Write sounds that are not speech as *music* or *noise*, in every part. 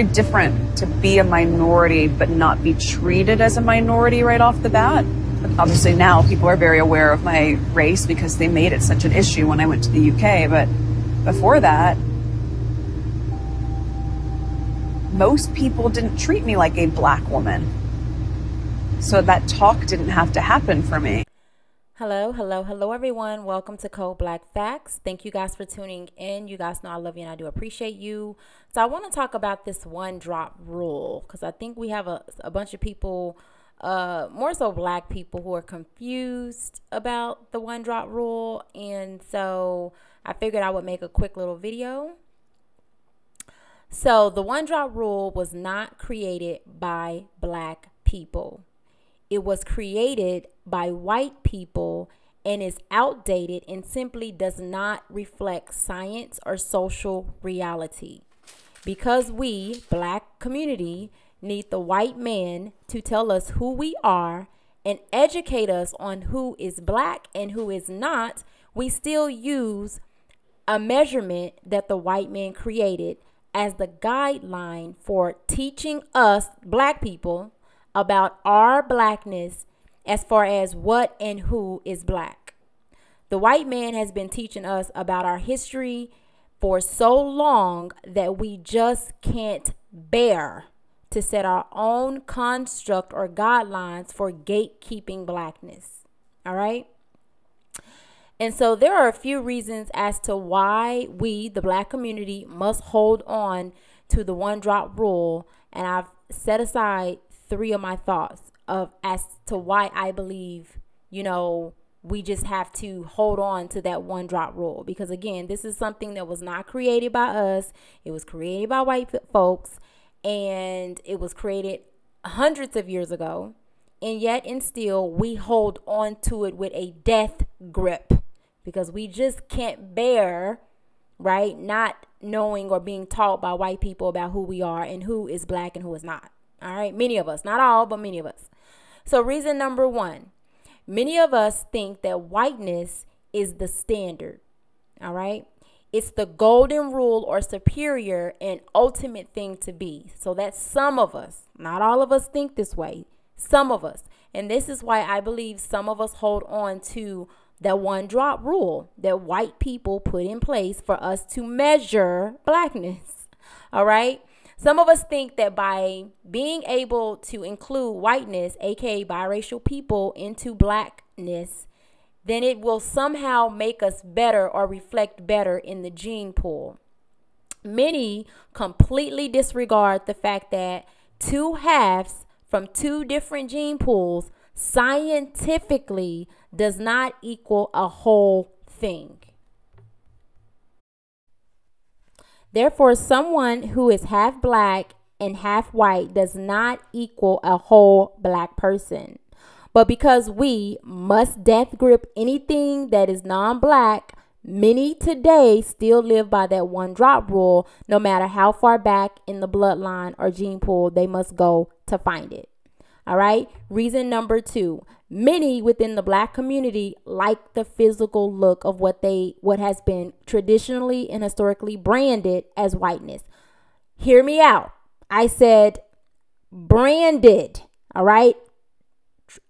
very different to be a minority but not be treated as a minority right off the bat. Obviously, now people are very aware of my race because they made it such an issue when I went to the UK. But before that, most people didn't treat me like a black woman. So that talk didn't have to happen for me. Hello, hello, hello, everyone. Welcome to Code Blaque Facts. Thank you guys for tuning in. You guys know I love you and I do appreciate you. So, I want to talk about this one drop rule because I think we have a, a bunch of people, uh, more so black people, who are confused about the one drop rule. And so, I figured I would make a quick little video. So, the one drop rule was not created by black people. It was created by white people and is outdated and simply does not reflect science or social reality. Because we, black community, need the white man to tell us who we are and educate us on who is black and who is not, we still use a measurement that the white man created as the guideline for teaching us, black people, about our blackness as far as what and who is black. The white man has been teaching us about our history for so long that we just can't bear to set our own construct or guidelines for gatekeeping blackness. All right? And so there are a few reasons as to why we, the black community, must hold on to the one drop rule. And I've set aside three of my thoughts of as to why I believe, you know, we just have to hold on to that one drop rule because again, this is something that was not created by us. It was created by white folks and it was created hundreds of years ago. And yet and still we hold on to it with a death grip because we just can't bear right not knowing or being taught by white people about who we are and who is black and who is not. All right, many of us, not all, but many of us. So, reason number one many of us think that whiteness is the standard. All right, it's the golden rule or superior and ultimate thing to be. So, that some of us, not all of us, think this way. Some of us. And this is why I believe some of us hold on to that one drop rule that white people put in place for us to measure blackness. All right. Some of us think that by being able to include whiteness, aka biracial people, into blackness, then it will somehow make us better or reflect better in the gene pool. Many completely disregard the fact that two halves from two different gene pools scientifically does not equal a whole thing. Therefore, someone who is half black and half white does not equal a whole black person. But because we must death grip anything that is non black, many today still live by that one drop rule, no matter how far back in the bloodline or gene pool they must go to find it. All right. Reason number two many within the black community like the physical look of what they what has been traditionally and historically branded as whiteness. Hear me out. I said branded all right? Tr-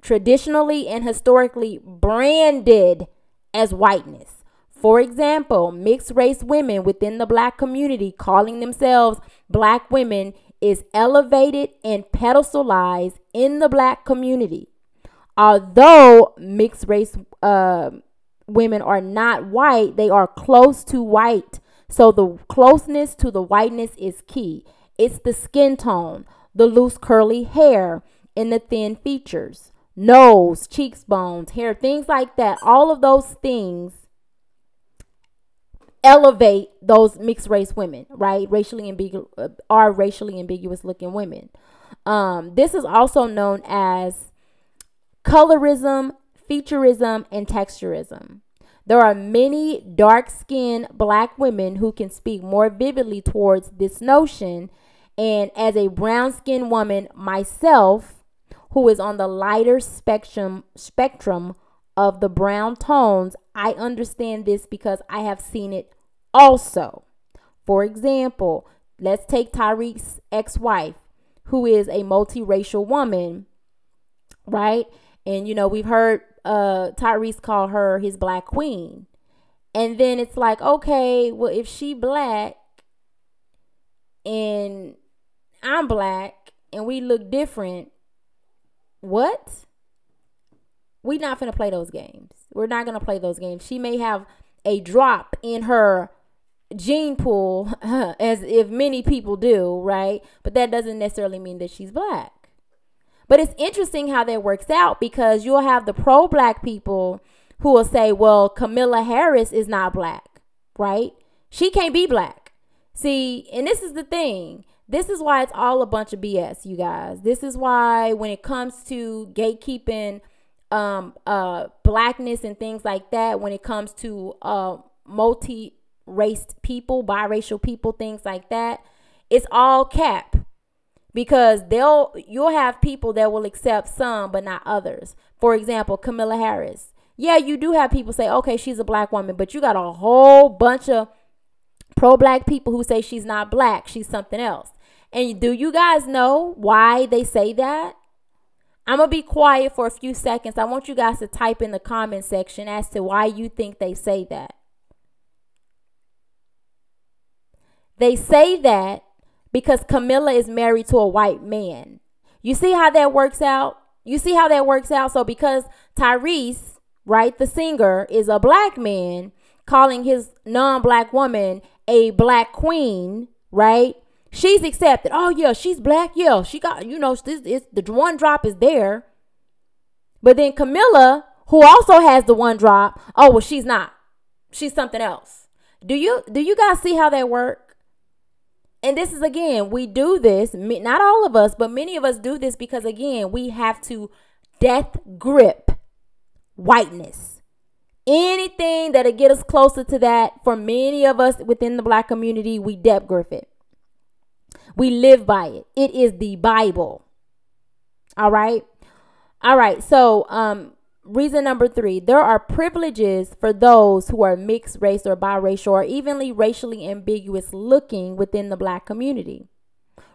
traditionally and historically branded as whiteness. For example mixed race women within the black community calling themselves black women is elevated and pedestalized in the black community although mixed race uh, women are not white, they are close to white. So the closeness to the whiteness is key. It's the skin tone, the loose curly hair, and the thin features, nose, cheekbones, hair, things like that. All of those things elevate those mixed race women, right? Racially ambiguous uh, are racially ambiguous looking women. Um, this is also known as colorism, featureism, and texturism. There are many dark skinned black women who can speak more vividly towards this notion. And as a brown skinned woman myself, who is on the lighter spectrum spectrum of the brown tones, I understand this because I have seen it also. For example, let's take Tyrese's ex-wife, who is a multiracial woman, right? And you know, we've heard uh Tyrese call her his black queen. And then it's like, okay, well if she black and I'm black and we look different, what? We not gonna play those games. We're not gonna play those games. She may have a drop in her gene pool, *laughs* as if many people do, right? But that doesn't necessarily mean that she's black. But it's interesting how that works out because you'll have the pro black people who will say, well, Kamala Harris is not black, right? She can't be black. See, and this is the thing. This is why it's all a bunch of BS, you guys. This is why when it comes to gatekeeping um uh blackness and things like that, when it comes to uh multi raced people, biracial people, things like that, it's all cap because they'll you'll have people that will accept some but not others. For example, Kamala Harris. Yeah, you do have people say, "Okay, she's a black woman," but you got a whole bunch of pro-black people who say she's not black, she's something else. And do you guys know why they say that? I'm going to be quiet for a few seconds. I want you guys to type in the comment section as to why you think they say that. They say that because Kamala is married to a white man. You see how that works out? You see how that works out? So because Tyrese, right, the singer, is a black man calling his non-black woman a black queen, right? She's accepted. Oh yeah, she's black. Yeah, she got you know this is the one drop is there. But then Kamala, who also has the one drop, oh well, she's not. She's something else. Do you do you guys see how that work? And this is again, we do this, not all of us, but many of us do this because again, we have to death grip whiteness. Anything that'll get us closer to that, for many of us within the black community, we death grip it. We live by it. It is the Bible. All right. All right. So, um, Reason number three there are privileges for those who are mixed race or biracial or evenly racially ambiguous looking within the black community,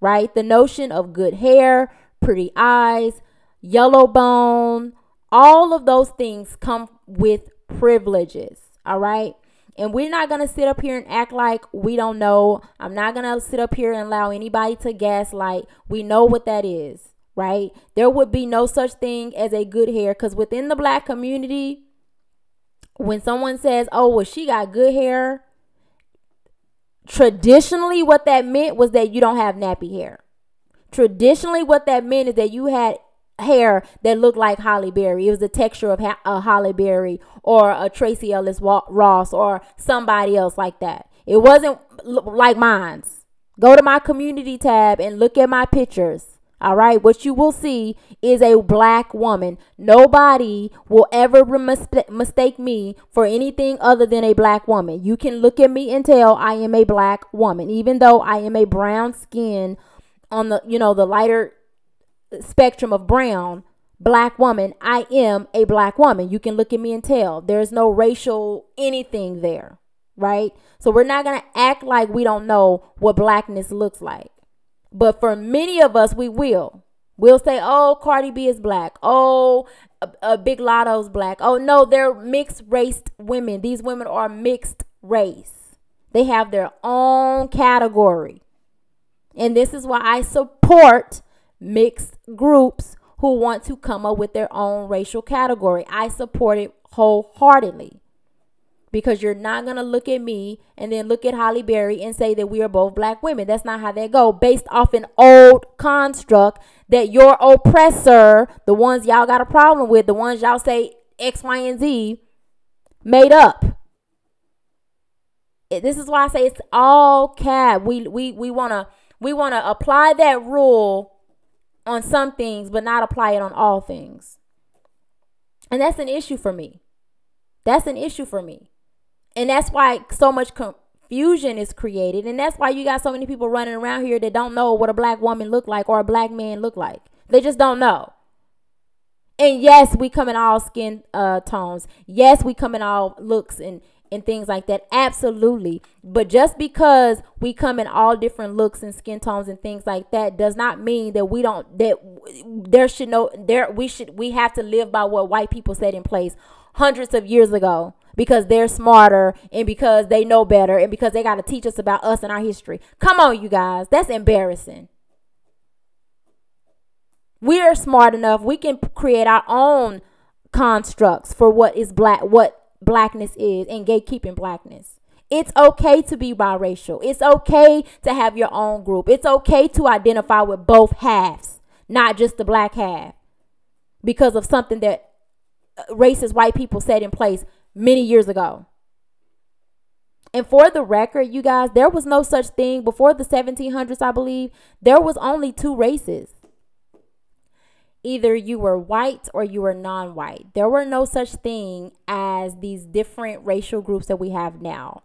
right? The notion of good hair, pretty eyes, yellow bone, all of those things come with privileges, all right? And we're not going to sit up here and act like we don't know. I'm not going to sit up here and allow anybody to gaslight. We know what that is right? There would be no such thing as a good hair because within the black community, when someone says, oh, well, she got good hair, traditionally what that meant was that you don't have nappy hair. Traditionally, what that meant is that you had hair that looked like Halle Berry. It was the texture of ha- a Halle Berry or a Tracee Ellis Ross or somebody else like that. It wasn't like mine's. Go to my community tab and look at my pictures. All right, what you will see is a black woman. Nobody will ever mistake me for anything other than a black woman. You can look at me and tell I am a black woman, even though I am a brown skin on the, you know, the lighter spectrum of brown black woman. I am a black woman. You can look at me and tell there's no racial anything there, right? So we're not going to act like we don't know what blackness looks like. But for many of us, we will. We'll say, oh, Cardi B is black. Oh, a, a Big Latto's black. Oh, no, they're mixed race women. These women are mixed race. They have their own category. And this is why I support mixed groups who want to come up with their own racial category. I support it wholeheartedly because you're not going to look at me and then look at Halle Berry and say that we are both black women. That's not how they go. Based off an old construct that your oppressor, the ones y'all got a problem with, the ones y'all say X, Y, and Z, made up. This is why I say it's all cap. We we we wanna we wanna apply that rule on some things, but not apply it on all things. And that's an issue for me. That's an issue for me. And that's why so much confusion is created. And that's why you got so many people running around here that don't know what a black woman look like or a black man look like. They just don't know. And yes, we come in all skin uh, tones. Yes, we come in all looks and and things like that. Absolutely. But just because we come in all different looks and skin tones and things like that does not mean that we don't that there should no there we should we have to live by what white people set in place hundreds of years ago because they're smarter and because they know better and because they got to teach us about us and our history. Come on you guys. That's embarrassing. We are smart enough. We can create our own constructs for what is black what blackness is and gatekeeping blackness. It's okay to be biracial. It's okay to have your own group. It's okay to identify with both halves, not just the black half, because of something that uh, racist white people set in place many years ago. And for the record, you guys, there was no such thing before the 1700s, I believe. There was only two races either you were white or you were non-white. There were no such thing as these different racial groups that we have now.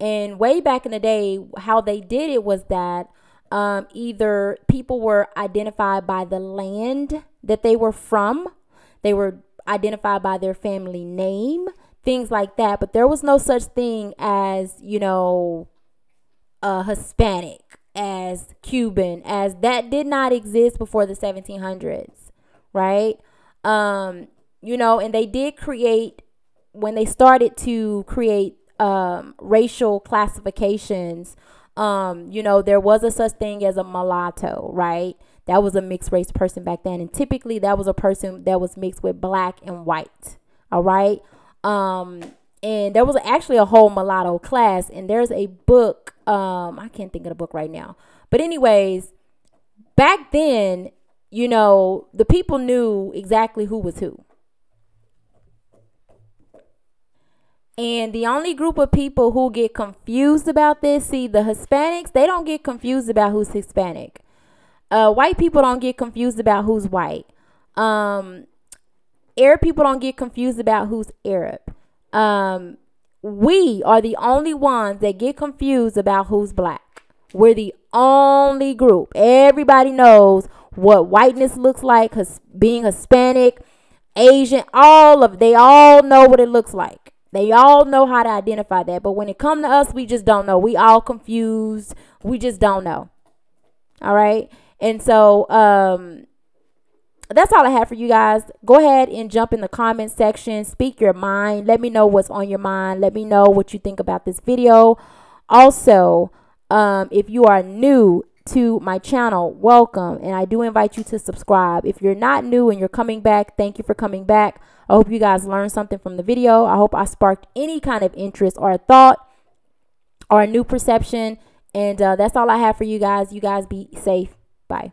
And way back in the day, how they did it was that um, either people were identified by the land that they were from, they were identified by their family name, things like that. But there was no such thing as, you know, a Hispanic, as Cuban, as that did not exist before the 1700s right? Um, you know, and they did create when they started to create um, racial classifications. Um, you know, there was a such thing as a mulatto, right? That was a mixed race person back then, and typically that was a person that was mixed with black and white. All right. Um, and there was actually a whole mulatto class, and there's a book. Um, I can't think of the book right now, but anyways, back then you know, the people knew exactly who was who. And the only group of people who get confused about this, see, the Hispanics, they don't get confused about who's Hispanic. Uh, white people don't get confused about who's white. Um, Arab people don't get confused about who's Arab. Um, we are the only ones that get confused about who's black. We're the only group. Everybody knows what whiteness looks like, cuz being Hispanic, Asian, all of they all know what it looks like. They all know how to identify that. But when it come to us, we just don't know. We all confused. We just don't know. All right. And so um that's all I have for you guys. Go ahead and jump in the comment section. Speak your mind. Let me know what's on your mind. Let me know what you think about this video. Also, um, if you are new to my channel, welcome. And I do invite you to subscribe. If you're not new and you're coming back, thank you for coming back. I hope you guys learned something from the video. I hope I sparked any kind of interest or a thought or a new perception. And uh, that's all I have for you guys. You guys be safe. Bye.